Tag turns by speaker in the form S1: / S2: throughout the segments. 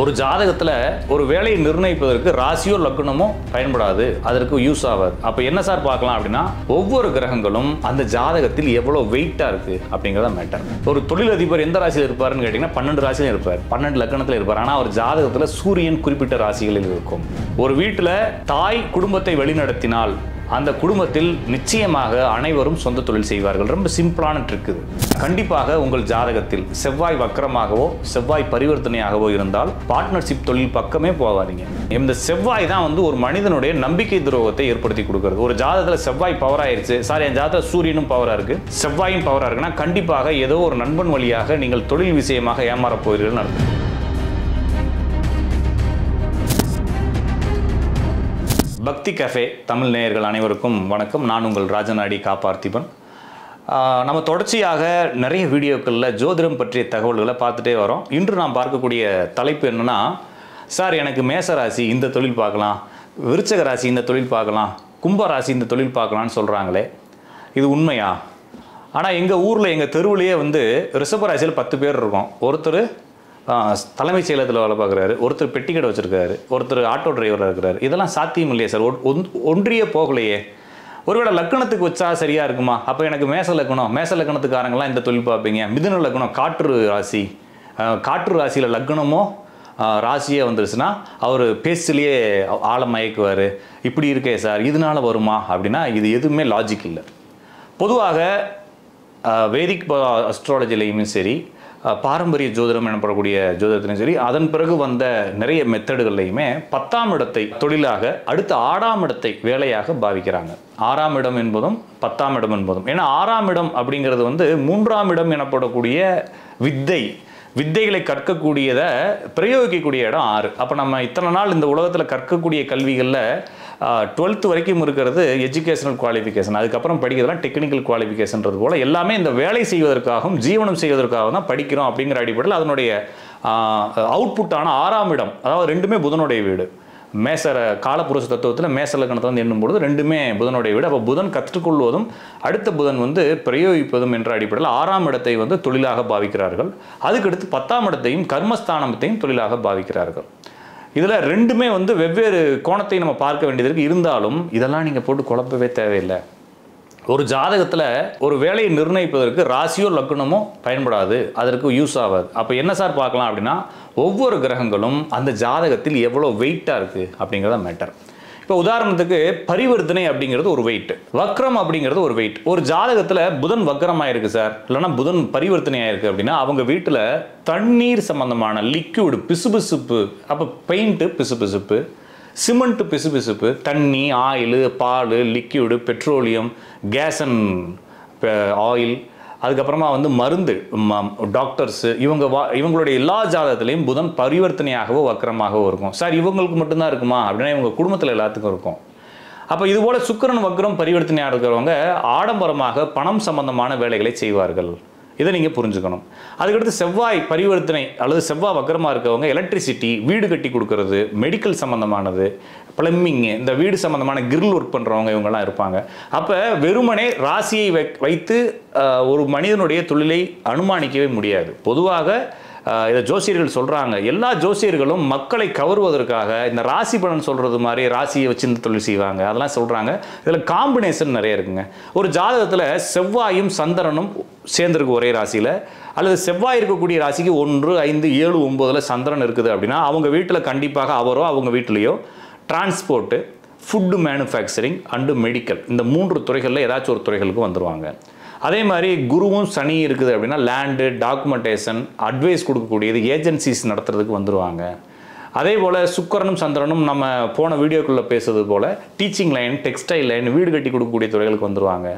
S1: ஒரு ஜாதகத்தில் ஒரு வேலையை நிர்ணயிப்பதற்கு ராசியோ லக்னமோ பயன்படாது. அதற்கு யூஸ் ஆகாது அப்போ என்ன சார் பார்க்கலாம் அப்படின்னா ஒவ்வொரு கிரகங்களும் அந்த ஜாதகத்தில் எவ்வளோ வெயிட்டாக இருக்குது அப்படிங்கிறத மேட்டர் ஒரு தொழிலதிபர் எந்த ராசியில் இருப்பாருன்னு கேட்டிங்கன்னா பன்னெண்டு ராசியில் இருப்பார். பன்னெண்டு லக்னத்தில் இருப்பார். ஆனால் அவர் ஜாதகத்தில் சூரியன் குறிப்பிட்ட ராசிகளில் இருக்கும். ஒரு வீட்டில் தாய் குடும்பத்தை வழிநடத்தினால் அந்த குடும்பத்தில் நிச்சயமாக அனைவரும் சொந்த தொழில் செய்வார்கள். ரொம்ப சிம்பிளான ட்ரிக் இது. கண்டிப்பாக உங்கள் ஜாதகத்தில் செவ்வாய் வக்கரமாகவோ செவ்வாய் பரிவர்த்தனையாகவோ இருந்தால் பார்ட்னர்ஷிப் தொழில் பக்கமே போகாதீங்க. இந்த செவ்வாய் தான் வந்து ஒரு மனிதனுடைய நம்பிக்கை துரோகத்தை ஏற்படுத்தி கொடுக்குறது. ஒரு ஜாதகத்தில் செவ்வாய் பவர் ஆயிருச்சு. சார் என் ஜாதகத்தில் சூரியனும் பவராக இருக்கு. செவ்வாயும் பவராக இருக்குன்னா கண்டிப்பாக ஏதோ ஒரு நண்பன் வழியாக நீங்கள் தொழில் விஷயமாக ஏமாறப் போகிறீர்கள் நடக்கும் பக்தி கஃபே தமிழ் நேயர்கள் அனைவருக்கும் வணக்கம். நான் உங்கள் ராஜநாடி கா பார்த்திபன் நம்ம தொடர்ச்சியாக நிறைய வீடியோக்களில் ஜோதிடம் பற்றிய தகவல்களை பார்த்துட்டே வரோம். இன்று நாம் பார்க்கக்கூடிய தலைப்பு என்னன்னா சார் எனக்கு மேச ராசி இந்த தொழில் பார்க்கலாம். விருச்சக ராசி இந்த தொழில் பார்க்கலாம். கும்ப ராசி இந்த தொழில் பார்க்கலாம்னு சொல்கிறாங்களே இது உண்மையா? ஆனால் எங்கள் ஊரில் எங்கள் தெருவுலேயே வந்து ரிஷப ராசியில் பத்து பேர் இருக்கோம். ஒருத்தர் தலைமைச் செயலகத்தில் வேலை பார்க்குறாரு. ஒருத்தர் பெட்டி கடை வச்சிருக்காரு. ஒருத்தர் ஆட்டோ டிரைவராக இருக்கிறாரு. இதெல்லாம் சாத்தியம் இல்லையா சார். ஒன்- ஒன்றிய போகலையே. ஒருவேளை லக்கணத்துக்கு வச்சா சரியாக இருக்குமா? அப்போ எனக்கு மேச லக்கணம். மேச லக்கணத்துக்காரங்களாம் இந்த தொழில் பார்ப்பீங்க. மிதுன லக்கணம் காற்று ராசி. காற்று ராசியில் லக்கணமோ ராசியே வந்துருச்சுன்னா அவர் பேசிலேயே ஆழ மயக்குவார். இப்படி இருக்கே சார். இதனால வருமா? அப்படின்னா இது எதுவுமே லாஜிக் இல்லை. பொதுவாக வேதிக் அஸ்ட்ராலஜிலையுமே சரி பாரம்பரிய ஜோதிடம் எனப்படக்கூடிய ஜோதிடத்திலையும் சரி அதன் பிறகு வந்த நிறைய மெத்தடுகள்லையுமே பத்தாம் இடத்தை தொழிலாக அடுத்து ஆறாம் இடத்தை வேலையாக பாவிக்கிறாங்க. ஆறாம் இடம் என்பதும் பத்தாம் இடம் என்பதும். ஏன்னா ஆறாம் இடம் அப்படிங்கிறது வந்து மூன்றாம் இடம் எனப்படக்கூடிய வித்தை. வித்தைகளை கற்கக்கூடியதை பிரயோகிக்கக்கூடிய இடம் ஆறு. அப்போ நம்ம இத்தனை நாள் இந்த உலகத்தில் கற்கக்கூடிய கல்விகளில் டுவெல்த் வரைக்கும் இருக்கிறது எஜுகேஷனல் குவாலிஃபிகேஷன் அதுக்கப்புறம் படிக்கிறதுலாம் டெக்னிக்கல் குவாலிஃபிகேஷன்றது போல் எல்லாமே இந்த வேலை செய்வதற்காகவும் ஜீவனம் செய்வதற்காகவும் தான் படிக்கிறோம் அப்படிங்கிற அடிப்படையில் அதனுடைய அவுட்புட்டான ஆறாம் இடம் அதாவது ரெண்டுமே புதனுடைய வீடு. மேசர காலப்புருஷ தத்துவத்தில் மேச லக்கணத்தை வந்து எண்ணும்பொழுது ரெண்டுமே புதனுடைய வீடு. அப்போ புதன் கற்றுக்கொள்வதும் அடுத்த புதன் வந்து பிரயோகிப்பதும் என்ற அடிப்படையில் ஆறாம் இடத்தை வந்து தொழிலாக பாவிக்கிறார்கள். அதுக்கடுத்து பத்தாம் இடத்தையும் கர்மஸ்தானத்தையும் தொழிலாக பாவிக்கிறார்கள். இதில் ரெண்டுமே வந்து வெவ்வேறு கோணத்தை நம்ம பார்க்க வேண்டியது இருந்தாலும் இதெல்லாம் நீங்கள் போட்டு குழப்பவே தேவையில்லை. ஒரு ஜாதகத்தில் ஒரு வேலையை நிர்ணயிப்பதற்கு ராசியோ லக்னமோ பயன்படாது. அதற்கு யூஸ் ஆகாது. அப்போ என்ன சார் பார்க்கலாம் அப்படின்னா ஒவ்வொரு கிரகங்களும் அந்த ஜாதகத்தில் எவ்வளோ வெயிட்டாக இருக்குது அப்படிங்கிறத மேட்டர் இப்போ உதாரணத்துக்கு பரிவர்த்தனை அப்படிங்கிறது ஒரு வெயிட் வக்ரம் அப்படிங்கிறது ஒரு வெயிட் ஒரு ஜாதகத்தில் புதன் வக்ரமாக இருக்கு சார் இல்லைனா புதன் பரிவர்த்தனையாக இருக்குது அப்படின்னா அவங்க வீட்டில் தண்ணீர் சம்பந்தமான லிக்யூடு பிசுபிசுப்பு அப்போ பெயிண்ட்டு பிசுபிசுப்பு சிமெண்ட்டு பிசுபிசுப்பு தண்ணி oil ball liquid petroleum gas and oil அதுக்கப்புறமா வந்து மருந்து டாக்டர்ஸு இவங்க வா இவங்களுடைய எல்லா ஜாதகத்திலையும் புதன் பரிவர்த்தனையாகவோ வக்கரமாகவோ இருக்கும். சார் இவங்களுக்கு மட்டும்தான் இருக்குமா? அப்படின்னா இவங்க குடும்பத்தில் எல்லாத்துக்கும் இருக்கும். அப்போ இதுபோல் சுக்கரன் வக்ரம் பரிவர்த்தனையாக இருக்கிறவங்க ஆடம்பரமாக பணம் சம்பந்தமான வேலைகளை செய்வார்கள். இதை நீங்கள் புரிஞ்சுக்கணும். அதுக்கடுத்து செவ்வாய் பரிவர்த்தனை அல்லது செவ்வாய் வக்கரமாக இருக்கவங்க எலக்ட்ரிசிட்டி வீடு கட்டி கொடுக்கறது மெடிக்கல் சம்மந்தமானது பிளம்பிங் இந்த வீடு சம்மந்தமான கிரில் ஒர்க் பண்ணுறவங்க இவங்கெல்லாம் இருப்பாங்க. அப்போ வெறுமனே ராசியை வை- வைத்து ஒரு மனிதனுடைய தொழிலை அனுமானிக்கவே முடியாது. பொதுவாக இதை ஜோசியர்கள் சொல்கிறாங்க எல்லா ஜோசியர்களும் மக்களை கவருவதற்காக இந்த ராசி பலன் சொல்கிறது மாதிரி ராசியை வச்சு இந்த தொழில் செய்வாங்க. அதெல்லாம் சொல்கிறாங்க இதில் காம்பினேஷன் நிறைய இருக்குங்க. ஒரு ஜாதகத்தில் செவ்வாயும் சந்திரனும் சேர்ந்துருக்கு ஒரே ராசியில் அல்லது செவ்வாய் இருக்கக்கூடிய ராசிக்கு ஒன்று ஐந்து ஏழு ஒம்போதில் சந்திரன் இருக்குது அப்படின்னா அவங்க வீட்டில் கண்டிப்பாக அவரோ அவங்க வீட்டிலேயோ transport food manufacturing and medical இந்த மூன்று துறைகளில் ஏதாச்சும் ஒரு துறைகளுக்கு வந்துடுவாங்க அதே மாதிரி குருவும் சனி இருக்குது அப்படின்னா லேண்டு டாக்குமெண்டேஷன் அட்வைஸ் கொடுக்கக்கூடியது ஏஜென்சிஸ் நடத்துறதுக்கு வந்துடுவாங்க அதே போல் சுக்கரனும் சந்திரனும் நம்ம போன வீடியோக்குள்ளே பேசுறது போல் டீச்சிங் லைன் டெக்ஸ்டைல் லைன் வீடு கட்டி கொடுக்கக்கூடிய துறைகளுக்கு வந்துருவாங்க.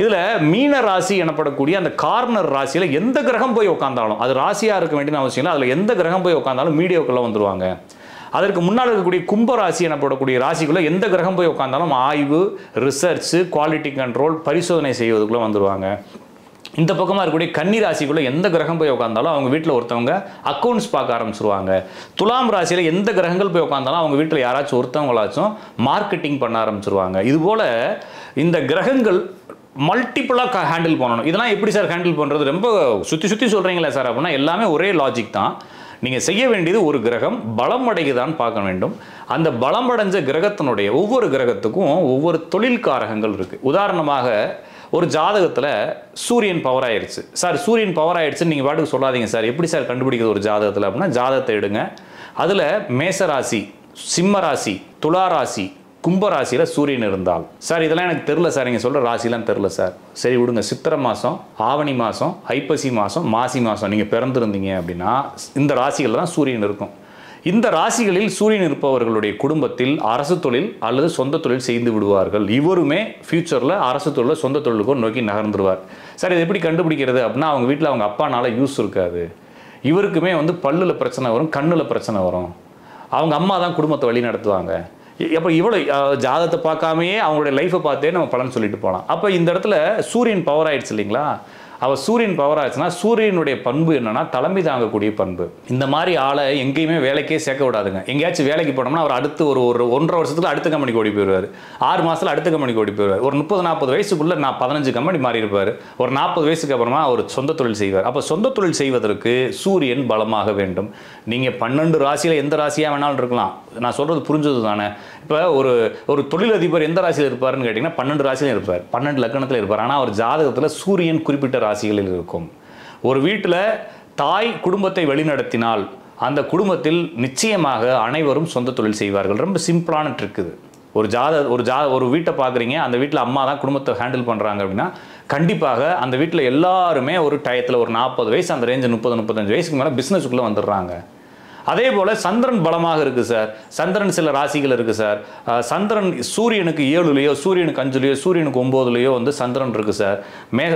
S1: இதில் மீன ராசி எனப்படக்கூடிய அந்த கார்னர் ராசியில் எந்த கிரகம் போய் உட்காந்தாலும் அது ராசியாக இருக்க வேண்டிய அவசியம் இல்லை அதில் எந்த கிரகம் போய் உட்காந்தாலும் மீடியோக்குள்ளே வந்துடுவாங்க அதற்கு முன்னால் இருக்கக்கூடிய கும்பராசி எனப்படக்கூடிய ராசிக்குள்ளே எந்த கிரகம் போய் உட்காந்தாலும் ஆய்வு ரிசர்ச் குவாலிட்டி கண்ட்ரோல் பரிசோதனை செய்வதுக்குள்ளே வந்துடுவாங்க இந்த பக்கமாக இருக்கக்கூடிய கன்னி ராசிக்குள்ளே எந்த கிரகம் போய் உட்காந்தாலும் அவங்க வீட்டில் ஒருத்தவங்க அக்கௌண்ட்ஸ் பார்க்க ஆரம்பிச்சிருவாங்க. துலாம் ராசியில் எந்த கிரகங்கள் போய் உட்காந்தாலும் அவங்க வீட்டில் யாராச்சும் ஒருத்தவங்களாச்சும் மார்க்கெட்டிங் பண்ண ஆரம்பிச்சிருவாங்க. இதுபோல் இந்த கிரகங்கள் மல்டிப்புளாக ஹேண்டில் பண்ணணும். இதெல்லாம் எப்படி சார் ஹேண்டில் பண்ணுறது ரொம்ப சுற்றி சுற்றி சொல்கிறீங்களே சார் அப்படின்னா எல்லாமே ஒரே லாஜிக் தான். நீங்கள் செய்ய வேண்டியது ஒரு கிரகம் பலம் அடையுதான்னு பார்க்க வேண்டும். அந்த பலம் அடைஞ்ச கிரகத்தினுடைய ஒவ்வொரு கிரகத்துக்கும் ஒவ்வொரு தொழில் காரகங்கள் இருக்குது உதாரணமாக ஒரு ஜாதகத்தில் சூரியன் பவர் ஆயிடுச்சு சார் சூரியன் பவர் ஆயிடுச்சுன்னு நீங்கள் பாட்டுக்கு சொல்லாதீங்க சார் எப்படி சார் கண்டுபிடிக்கிறது ஒரு ஜாதகத்தில் அப்படின்னா ஜாதகத்தை எடுங்க. அதில் மேசராசி சிம்மராசி துளாராசி கும்பராசியில் சூரியன் இருந்தால். சார் இதெல்லாம் எனக்கு தெரில சார். நீங்கள் சொல்கிற ராசிலாம் தெரில சார். சரி விடுங்க. சித்திரை மாதம் ஆவணி மாதம் ஐப்பசி மாதம் மாசி மாதம் நீங்கள் பிறந்திருந்தீங்க அப்படின்னா இந்த ராசிகளில் தான் சூரியன் இருக்கும். இந்த ராசிகளில் சூரியன் இருப்பவர்களுடைய குடும்பத்தில் அரசு தொழில் அல்லது சொந்த தொழில் செய்து விடுவார்கள். இவருமே ஃப்யூச்சரில் அரசு தொழில் சொந்த தொழிலுக்கும் நோக்கி நகர்ந்துருவார். சார் இது எப்படி கண்டுபிடிக்கிறது அப்படின்னா அவங்க வீட்டில் அவங்க அப்பானால யூஸ் இருக்காது. இவருக்குமே வந்து பல்லில் பிரச்சனை வரும் கண்ணில் பிரச்சனை வரும். அவங்க அம்மா தான் குடும்பத்தை வழி நடத்துவாங்க. அப்போ இவ்வளோ ஜாதத்தை ஜாதகத்தை பார்க்காமையே அவங்களுடைய லைஃப்பை பார்த்தே நம்ம பலன் சொல்லிட்டு போகலாம் அப்போ இந்த இடத்துல சூரியன் பவர் ஆயிடுச்சு இல்லைங்களா? அவள் சூரியன் பவர் ஆச்சுன்னா சூரியனுடைய பண்பு என்னன்னா தலைமை தாங்கக்கூடிய பண்பு. இந்த மாதிரி ஆளை எங்கேயுமே வேலைக்கே சேர்க்க விடாதுங்க. எங்கேயாச்சும் வேலைக்கு போனோம்னா அவர் அடுத்து ஒரு ஒரு ஒன்றரை வருஷத்துல அடுத்த கம்பெனிக்கு ஓடி போயிடுவார் ஆறு மாசத்துல அடுத்த கம்பெனிக்கு ஓடி போயிடுவார் ஒரு முப்பது நாற்பது வயசுக்குள்ள நான் பதினஞ்சு கம்பெனி மாறி இருப்பார் ஒரு நாற்பது வயசுக்கு அப்புறமா அவர் சொந்த தொழில் செய்வார். அப்போ சொந்த தொழில் செய்வதற்கு சூரியன் பலமாக வேண்டும். நீங்கள் பன்னெண்டு ராசியில் எந்த ராசியாக வேணாலும் இருக்கலாம். நான் சொல்கிறது புரிஞ்சது தானே? இப்போ ஒரு ஒரு தொழிலதிபர் எந்த ராசியில் இருப்பாருன்னு கேட்டிங்கன்னா பன்னெண்டு ராசியில் இருப்பார். பன்னெண்டு லக்கணத்தில் இருப்பார். ஆனால் அவர் ஜாதகத்தில் சூரியன் குறிப்பிட்ட ராசிகளில் இருக்கும். ஒரு வீட்டில் தாய் குடும்பத்தை வழிநடத்தினால் அந்த குடும்பத்தில் நிச்சயமாக அனைவரும் சொந்த தொழில் செய்வார்கள். ரொம்ப சிம்பிளான ட்ரிக் இது. ஒரு ஜாத ஒரு ஜா ஒரு வீட்டை பார்க்குறீங்க அந்த வீட்டில் அம்மா தான் குடும்பத்தை ஹேண்டில் பண்ணுறாங்க அப்படின்னா கண்டிப்பாக அந்த வீட்டில் எல்லாருமே ஒரு டயத்தில் ஒரு நாற்பது வயசு அந்த ரேஞ்சு முப்பது முப்பத்தஞ்சு வயசுக்கு மேலே பிஸ்னஸுக்குள்ளே வந்துடுறாங்க. அதே போல் சந்திரன் பலமாக இருக்குது சார். சந்திரன் சில ராசிகள் இருக்குது சார். சந்திரன் சூரியனுக்கு ஏழுலையோ சூரியனுக்கு அஞ்சுலையோ சூரியனுக்கு ஒம்போதுலையோ வந்து சந்திரன் இருக்குது சார். மே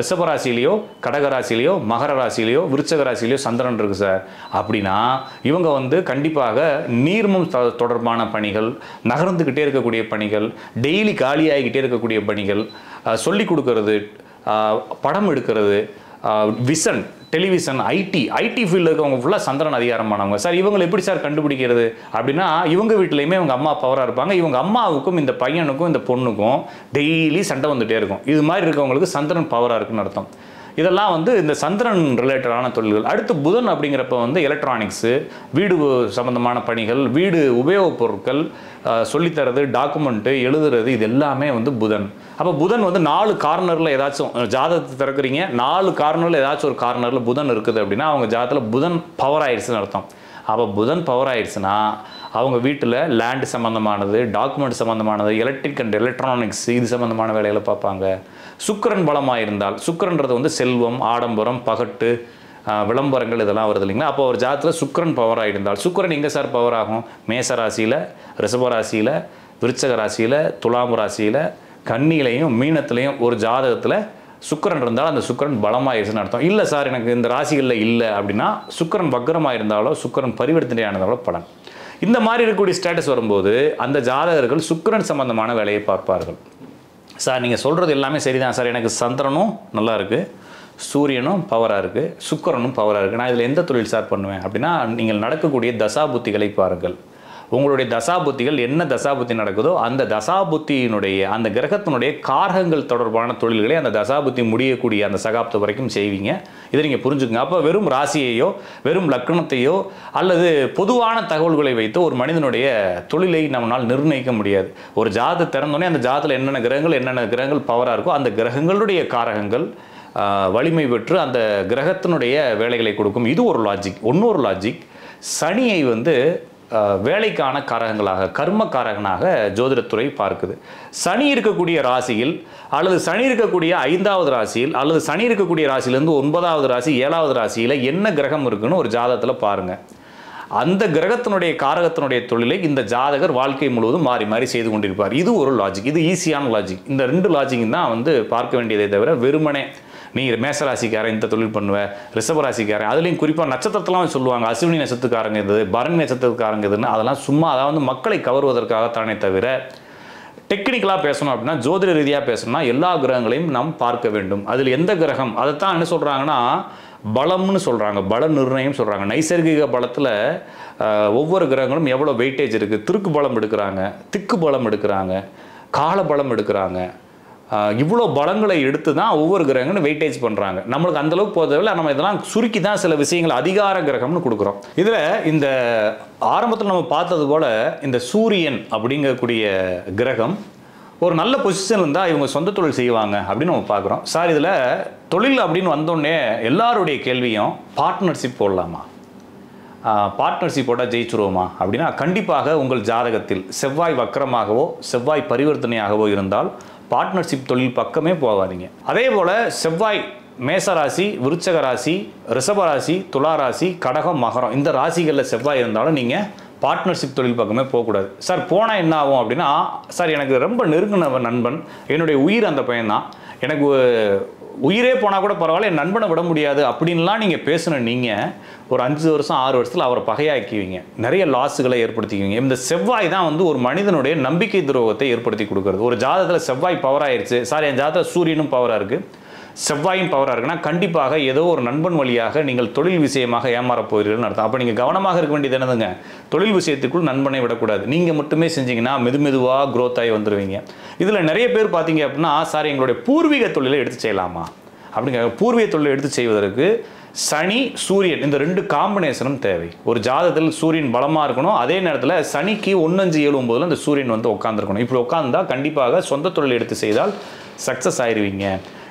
S1: ரிஷபராசிலேயோ கடகராசிலேயோ கடக மகர ராசிலேயோ விருச்சக ராசிலேயோ சந்திரன் இருக்குது சார். அப்படின்னா இவங்க வந்து கண்டிப்பாக நீர்மம் தொ- தொடர்பான பணிகள் நகர்ந்துக்கிட்டே இருக்கக்கூடிய பணிகள் டெய்லி காலியாகிக்கிட்டே இருக்கக்கூடிய பணிகள் சொல்லி சொல்லிக் கொடுக்கறது படம் எடுக்கிறது விசன் டெலிவிஷன் ஐடி ஐடி ஃபீல்டில் இருக்கவங்க ஃபுல்லாக சந்திரன் அதிகாரமானவங்க. சார் இவங்களை எப்படி சார் கண்டுபிடிக்கிறது? அப்படின்னா இவங்க வீட்லேயுமே இவங்க அம்மா பவராக இருப்பாங்க. இவங்க அம்மாவுக்கும் இந்த பையனுக்கும் இந்த பொண்ணுக்கும் டெய்லி சண்டை வந்துகிட்டே இருக்கும். இது மாதிரி இருக்கவங்களுக்கு சந்திரன் பவராக இருக்குன்னு அர்த்தம். இதெல்லாம் வந்து இந்த சந்திரன் ரிலேட்டடான தொழில்கள். அடுத்து புதன் அப்படிங்கிறப்ப வந்து எலக்ட்ரானிக்ஸு வீடு சம்பந்தமான பணிகள் வீடு உபயோகப் பொருட்கள் சொல்லித்தரது டாக்குமெண்ட்டு எழுதுறது இது எல்லாமே வந்து புதன். அப்போ புதன் வந்து நாலு கார்னரில் ஏதாச்சும் ஜாதகத்தை திறக்கிறீங்க நாலு கார்னரில் ஏதாச்சும் ஒரு கார்னரில் புதன் இருக்குது அப்படின்னா அவங்க ஜாதகத்தில் புதன் பவர் ஆயிடுச்சுன்னு அர்த்தம். அப்போ புதன் பவர் ஆயிடுச்சுன்னா அவங்க வீட்டில் லேண்டு சம்மந்தமானது டாக்குமெண்ட் சம்மந்தமானது எலக்ட்ரிக் அண்ட் எலக்ட்ரானிக்ஸ் இது சம்மந்தமான வேலைகளை பார்ப்பாங்க. சுக்கரன் பலமாக இருந்தால் சுக்கரன்றது வந்து செல்வம் ஆடம்பரம் பகட்டு விளம்பரங்கள் இதெல்லாம் வருது இல்லைங்களா? அப்போ ஒரு ஜாதத்தில் சுக்கிரன் பவர் இருந்தால் சுக்கிரன் எங்கே சார் பவர் ஆகும்? மேச ராசியில் ரிஷப ராசியில் விருச்சக ராசியில் துலாம் ராசியில் கன்னியிலையும் மீனத்துலையும் ஒரு ஜாதகத்தில் சுக்கிரன் இருந்தால் அந்த சுக்கிரன் பலமாயிருச்சுன்னு அர்த்தம். இல்லை சார் எனக்கு இந்த ராசிகளில் இல்லை அப்படின்னா சுக்கரன் வக்கரமாக இருந்தாலோ சுக்கிரன் பரிவர்த்தனை ஆனதாலோ பலன். இந்த மாதிரி இருக்கக்கூடிய ஸ்டேட்டஸ் வரும்போது அந்த ஜாதகர்கள் சுக்கரன் சம்பந்தமான வேலையை பார்ப்பார்கள். சார் நீங்கள் சொல்கிறது எல்லாமே சரி தான் சார். எனக்கு சந்திரனும் நல்லா இருக்குது சூரியனும் பவராக இருக்குது சுக்கிரனும் பவராக இருக்குது நான் இதில் எந்த தொழில் சார் பண்ணுவேன் அப்படின்னா நீங்கள் நடக்கக்கூடிய தசாபுத்திகளை பாருங்கள். உங்களுடைய தசாபுத்திகள் என்ன தசாபுத்தி நடக்குதோ அந்த தசாபுத்தியினுடைய அந்த கிரகத்தினுடைய காரகங்கள் தொடர்பான தொழில்களை அந்த தசாபுத்தி முடியக்கூடிய அந்த சகாப்தம் வரைக்கும் செய்வீங்க. இதை நீங்கள் புரிஞ்சுக்கோங்க. அப்போ வெறும் ராசியையோ வெறும் லக்னத்தையோ அல்லது பொதுவான தகவல்களை வைத்து ஒரு மனிதனுடைய தொழிலை நம்மளால் நிர்ணயிக்க முடியாது. ஒரு ஜாதத்தை திறந்தோடனே அந்த ஜாதத்தில் என்னென்ன கிரகங்கள் என்னென்ன கிரகங்கள் பவராக இருக்கோ அந்த கிரகங்களுடைய காரகங்கள் வலிமை பெற்று அந்த கிரகத்தினுடைய வேலைகளை கொடுக்கும். இது ஒரு லாஜிக் இன்னொரு லாஜிக் சனியை வந்து வேலைக்கான காரகங்களாக கர்ம காரகனாக ஜோதிடத்துறை பார்க்குது. சனி இருக்கக்கூடிய ராசியில் அல்லது சனி இருக்கக்கூடிய ஐந்தாவது ராசியில் அல்லது சனி இருக்கக்கூடிய ராசியிலேருந்து ஒன்பதாவது ராசி ஏழாவது ராசியில் என்ன கிரகம் இருக்குன்னு ஒரு ஜாதகத்தில் பாருங்கள் அந்த கிரகத்தினுடைய காரகத்தினுடைய தொழிலை இந்த ஜாதகர் வாழ்க்கை முழுவதும் மாறி மாறி செய்து கொண்டிருப்பார். இது ஒரு லாஜிக் இது ஈஸியான லாஜிக் இந்த ரெண்டு லாஜிக் தான் வந்து பார்க்க வேண்டியதை தவிர வெறுமனே நீ மேசராசிக்காரன் இந்த தொழில் பண்ணுவ ரிஷபராசிக்காரன் அதுலேயும் குறிப்பாக நட்சத்திரத்தெல்லாம் சொல்லுவாங்க அஸ்வினி நட்சத்திரக்காரங்க இது பரணி நட்சத்திரக்காரங்க இதுன்னு அதெல்லாம் சும்மா அதாவது மக்களை கவருவதற்காகத்தானே தவிர டெக்னிக்கலாக பேசணும் அப்படின்னா ஜோதிட ரீதியாக பேசணும்னா எல்லா கிரகங்களையும் நாம் பார்க்க வேண்டும். அதில் எந்த கிரகம்? அதைத்தான் என்ன சொல்கிறாங்கன்னா பலம்னு சொல்கிறாங்க பல நிர்ணயம் சொல்கிறாங்க நைசர்கிக பலத்தில் ஒவ்வொரு கிரகங்களும் எவ்வளோ வெயிட்டேஜ் இருக்குது திருக்கு பலம் எடுக்கிறாங்க திக்கு பலம் எடுக்கிறாங்க கால பலம் எடுக்கிறாங்க. இவ்வளோ பலங்களை எடுத்து தான் ஒவ்வொரு கிரகங்களும் வெயிட்டேஜ் பண்ணுறாங்க நம்மளுக்கு அந்தளவுக்கு போதவில்லை நம்ம இதெல்லாம் சுருக்கி தான் சில விஷயங்கள் அதிகார கிரகம்னு கொடுக்குறோம். இதில் இந்த ஆரம்பத்தில் நம்ம பார்த்தது போல் இந்த சூரியன் அப்படிங்கக்கூடிய கிரகம் ஒரு நல்ல பொசிஷன் இருந்தால் இவங்க சொந்த தொழில் செய்வாங்க அப்படின்னு நம்ம பார்க்குறோம். சார் இதில் தொழில் அப்படின்னு வந்தோடனே எல்லாருடைய கேள்வியும் பார்ட்னர்ஷிப் போடலாமா? பார்ட்னர்ஷிப்போட ஜெயிச்சுருவோமா? அப்படின்னா கண்டிப்பாக உங்கள் ஜாதகத்தில் செவ்வாய் வக்கரமாகவோ செவ்வாய் பரிவர்த்தனையாகவோ இருந்தால் பார்ட்னர்ஷிப் தொழில் பக்கமே போகாதீங்க. அதே போல் செவ்வாய் மேசராசி விருச்சக ராசி ரிஷபராசி ராசி ராசி கடகம் மகரம் இந்த ராசிகளில் செவ்வாய் இருந்தாலும் நீங்கள் பார்ட்னர்ஷிப் தொழில் பக்கமே போகக்கூடாது. சார் போனால் என்ன ஆகும் அப்படின்னா சார் எனக்கு ரொம்ப நெருங்கின நண்பன் என்னுடைய உயிர் அந்த பையன்தான். எனக்கு உயிரே போனால் கூட பரவாயில்ல என் நண்பனை விட முடியாது அப்படின்லாம் நீங்கள் பேசின நீங்கள் ஒரு அஞ்சு வருஷம் ஆறு வருஷத்தில் அவரை பகையாக்குவீங்க. நிறைய லாஸுகளை ஏற்படுத்திக்குவீங்க. இந்த செவ்வாய் தான் வந்து ஒரு மனிதனுடைய நம்பிக்கை துரோகத்தை ஏற்படுத்தி கொடுக்குறது. ஒரு ஜாதகத்தில் செவ்வாய் பவர் ஆயிருச்சு. சார் என் ஜாதகத்தில் சூரியனும் பவராக இருக்குது செவ்வாயும் பவராக இருக்குன்னா கண்டிப்பாக ஏதோ ஒரு நண்பன் வழியாக நீங்கள் தொழில் விஷயமாக ஏமாறப் போகிறீர்கள்னு அர்த்தம். அப்போ நீங்கள் கவனமாக இருக்க வேண்டியது என்னதுங்க? தொழில் விஷயத்துக்குள் நண்பனை விடக்கூடாது. நீங்கள் மட்டுமே செஞ்சீங்கன்னா மெது மெதுவாக க்ரோத் ஆகி வந்துடுவீங்க இதில் நிறைய பேர் பார்த்தீங்க அப்படின்னா சார் எங்களுடைய பூர்வீக தொழிலை எடுத்து செய்யலாமா? அப்படிங்கிற பூர்வீக தொழிலை எடுத்து செய்வதற்கு சனி சூரியன் இந்த ரெண்டு காம்பினேஷனும் தேவை. ஒரு ஜாதகத்தில் சூரியன் பலமாக இருக்கணும் அதே நேரத்தில் சனிக்கு ஒன்னஞ்சு ஏழு ஒம்போதில் அந்த சூரியன் வந்து உட்காந்துருக்கணும் இப்படி உட்காந்தா கண்டிப்பாக சொந்த தொழில் எடுத்து செய்தால் சக்ஸஸ் ஆயிடுவீங்க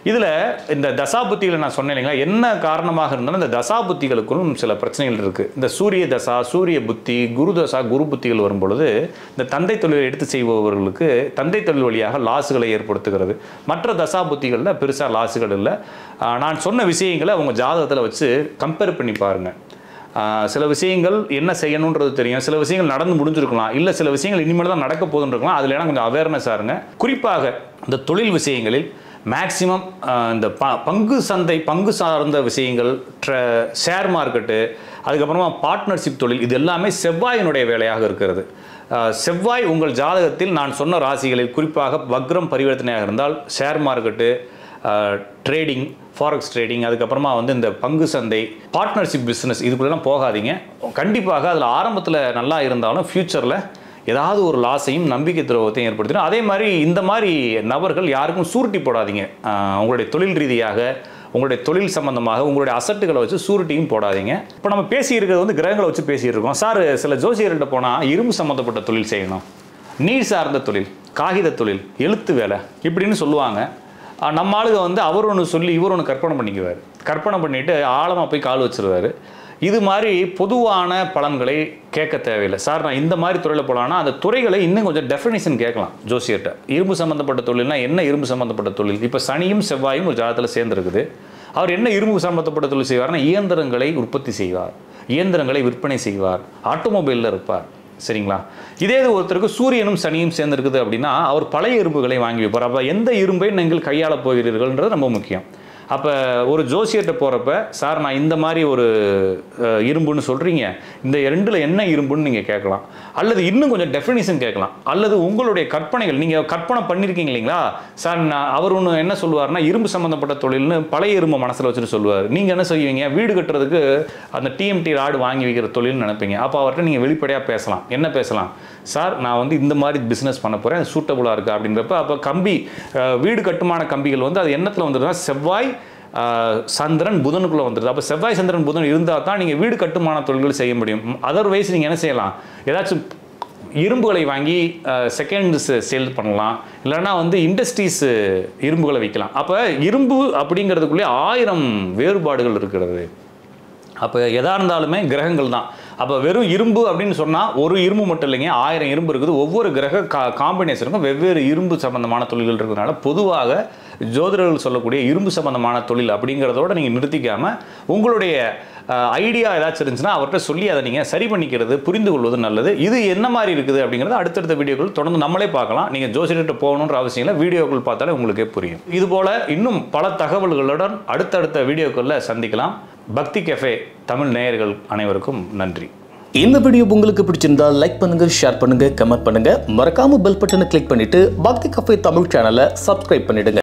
S1: இதில் இந்த தசாபுத்திகளை நான் சொன்னேன் இல்லைங்களா? என்ன காரணமாக இருந்தாலும் இந்த தசாபுத்திகளுக்கும் சில பிரச்சனைகள் இருக்குது இந்த சூரிய தசா சூரிய புத்தி குரு தசா குரு புத்திகள் வரும்பொழுது இந்த தந்தை தொழிலை எடுத்து செய்பவர்களுக்கு தந்தை தொழில் வழியாக லாஸுகளை ஏற்படுத்துகிறது. மற்ற தசாபுத்திகளில் பெருசாக லாஸுகள் இல்லை. நான் சொன்ன விஷயங்களை அவங்க ஜாதகத்தில் வச்சு கம்பேர் பண்ணி பாருங்கள் சில விஷயங்கள் என்ன செய்யணுன்றது தெரியும். சில விஷயங்கள் நடந்து முடிஞ்சிருக்கலாம். இல்லை சில விஷயங்கள் இனிமேல் தான் நடக்க போதுன்னு இருக்கலாம். அதில் ஏன்னா கொஞ்சம் அவேர்னஸாக இருங்க. குறிப்பாக இந்த தொழில் விஷயங்களில் மேக்சிமம் இந்த ப பங்கு சந்தை பங்கு சார்ந்த விஷயங்கள் ட்ர ஷேர் மார்க்கெட்டு அதுக்கப்புறமா பார்ட்னர்ஷிப் தொழில் இது எல்லாமே செவ்வாயினுடைய வேலையாக இருக்கிறது. செவ்வாய் உங்கள் ஜாதகத்தில் நான் சொன்ன ராசிகளில் குறிப்பாக வக்ரம் பரிவர்த்தனையாக இருந்தால் share market trading forex trading அதுக்கப்புறமா வந்து இந்த பங்கு சந்தை பார்ட்னர்ஷிப் பிஸ்னஸ் இதுக்குள்ளெல்லாம் போகாதீங்க. கண்டிப்பாக அதில் ஆரம்பத்தில் நல்லா இருந்தாலும் ஃப்யூச்சரில் ஏதாவது ஒரு லாஸையும் நம்பிக்கை துரோகத்தையும் ஏற்படுத்திடும். அதே மாதிரி இந்த மாதிரி நபர்கள் யாருக்கும் சூருட்டி போடாதீங்க. உங்களுடைய தொழில் ரீதியாக உங்களுடைய தொழில் சம்பந்தமாக உங்களுடைய அசட்டுகளை வச்சு சூருட்டியும் போடாதீங்க. இப்போ நம்ம பேசியிருக்கிறது வந்து கிரகங்களை வச்சு பேசியிருக்கோம். இருக்கோம் சார் சில ஜோசியர்கிட்ட போனால் இரும்பு சம்மந்தப்பட்ட தொழில் செய்யணும். நீர் சார்ந்த தொழில் காகித தொழில் எழுத்து வேலை இப்படின்னு சொல்லுவாங்க. நம்ம ஆளுங்க வந்து அவர் ஒன்று சொல்லி இவர் ஒன்று கற்பனை பண்ணிக்குவார். கற்பனை பண்ணிவிட்டு ஆழமாக போய் கால் வச்சிருவாரு. இது மாதிரி பொதுவான பலன்களை கேட்க தேவையில்லை. சார் நான் இந்த மாதிரி துறையில் போகலான்னா அந்த துறைகளை இன்னும் கொஞ்சம் டெஃபினேஷன் கேட்கலாம் ஜோசியர்கிட்ட. இரும்பு சம்மந்தப்பட்ட தொழில்னா என்ன இரும்பு சம்மந்தப்பட்ட தொழில்? இப்போ சனியும் செவ்வாயும் ஒரு ஜாதத்தில் சேர்ந்துருக்குது. அவர் என்ன இரும்பு சம்மந்தப்பட்ட தொழில் செய்வார்னா இயந்திரங்களை உற்பத்தி செய்வார் இயந்திரங்களை விற்பனை செய்வார் ஆட்டோமொபைலில் இருப்பார். சரிங்களா? இதே இது ஒருத்தருக்கு சூரியனும் சனியும் சேர்ந்திருக்குது அப்படின்னா அவர் பழைய இரும்புகளை வாங்கி வைப்பார். அப்போ எந்த இரும்பை நீங்கள் கையாள போகிறீர்கள்ன்றது ரொம்ப முக்கியம். அப்போ ஒரு ஜோசியர்கிட்ட போகிறப்ப சார் நான் இந்த மாதிரி ஒரு இரும்புன்னு சொல்கிறீங்க இந்த ரெண்டில் என்ன இரும்புன்னு நீங்கள் கேட்கலாம். அல்லது இன்னும் கொஞ்சம் டெஃபினிஷன் கேட்கலாம். அல்லது உங்களுடைய கற்பனைகள் நீங்கள் கற்பனை பண்ணியிருக்கீங்க இல்லைங்களா? சார் நான் அவர் ஒன்று என்ன சொல்லுவார்னா இரும்பு சம்மந்தப்பட்ட தொழில்னு பழைய இரும்பை மனசில் வச்சுட்டு சொல்லுவார். நீங்கள் என்ன செய்வீங்க? வீடு கட்டுறதுக்கு அந்த டிஎம்டி ராடு வாங்கி வைக்கிற தொழில்னு நினைப்பீங்க. அப்போ அவர்கிட்ட நீங்கள் வெளிப்படையாக பேசலாம். என்ன பேசலாம்? சார் நான் வந்து இந்த மாதிரி பிஸ்னஸ் பண்ண போகிறேன் சூட்டபுளாக இருக்குது அப்படின்றப்ப அப்போ கம்பி வீடு கட்டுமான கம்பிகள் வந்து அது எண்ணத்தில் வந்துடுதுன்னா செவ்வாய் சந்திரன் புதனுக்குள்ளே வந்துடுது அப்போ செவ்வாய் சந்திரன் புதன் இருந்தால் தான் நீங்கள் வீடு கட்டுமான தொழில்கள் செய்ய முடியும். அதர்வைஸ் நீங்கள் என்ன செய்யலாம்? ஏதாச்சும் இரும்புகளை வாங்கி செகண்ட்ஸ் சேல் பண்ணலாம். இல்லைன்னா வந்து இண்டஸ்ட்ரீஸ் இரும்புகளை வைக்கலாம். அப்போ இரும்பு அப்படிங்கிறதுக்குள்ளே ஆயிரம் வேறுபாடுகள் இருக்கிறது. அப்போ எதாக இருந்தாலுமே கிரகங்கள் தான். அப்போ வெறும் இரும்பு அப்படின்னு சொன்னால் ஒரு இரும்பு மட்டும் இல்லைங்க. ஆயிரம் இரும்பு இருக்குது. ஒவ்வொரு கிரக கா காம்பினேஷனுக்கும் வெவ்வேறு இரும்பு சம்பந்தமான தொழில்கள் இருக்கிறதுனால பொதுவாக ஜோதிடர்கள் சொல்லக்கூடிய இரும்பு சம்பந்தமான தொழில் அப்படிங்கிறதோட நீங்கள் நிறுத்திக்காமல் உங்களுடைய ஐடியா ஏதாச்சும் இருந்துச்சுன்னா அவர்கிட்ட சொல்லி அதை நீங்கள் சரி பண்ணிக்கிறது புரிந்து கொள்வது நல்லது. இது என்ன மாதிரி இருக்குது அப்படிங்கிறது அடுத்தடுத்த வீடியோக்கள் தொடர்ந்து நம்மளே பார்க்கலாம். நீங்கள் ஜோசிடர்கிட்ட போகணுன்ற அவசியம் இல்லை. வீடியோக்கள் பார்த்தாலே உங்களுக்கே புரியும். இதுபோல் இன்னும் பல தகவல்களுடன் அடுத்தடுத்த வீடியோக்களில் சந்திக்கலாம். பக்தி கெஃபே தமிழ் நேயர்கள் அனைவருக்கும் நன்றி.
S2: இந்த வீடியோ உங்களுக்கு பிடிச்சிருந்தா லைக் பண்ணுங்க ஷேர் பண்ணுங்க கமெண்ட் பண்ணுங்க. மறக்காம பெல் பட்டனை கிளிக் பண்ணிட்டு பக்தி கஃபே தமிழ் சேனலை சப்ஸ்கிரைப் பண்ணிடுங்க.